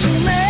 she made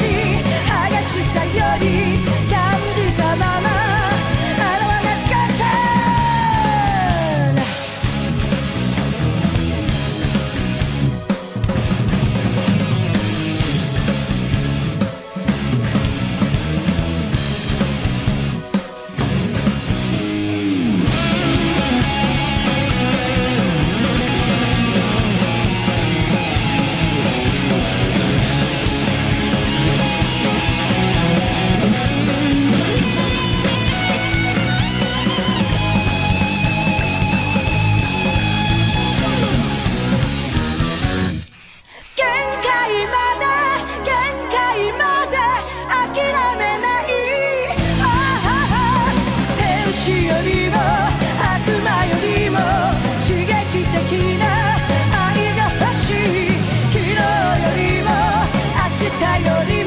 Sayonara